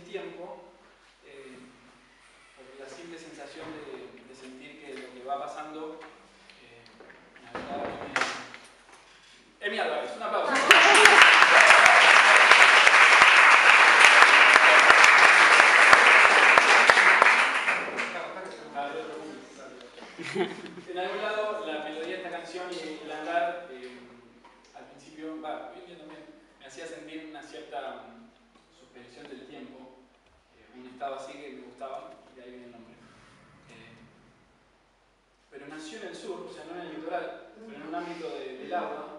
tiempo, eh, la simple sensación de, sentir que lo que va pasando, eh, la verdad. Emi Álvarez, un aplauso. en algún lado, la melodía de esta canción y el andar, eh, al principio, bah, yo también me hacía sentir una cierta mm, suspensión del tiempo, un estado así que me gustaba y ahí viene el nombre. Eh, pero nació en el sur, o sea, no en el litoral, pero en un ámbito de- del agua.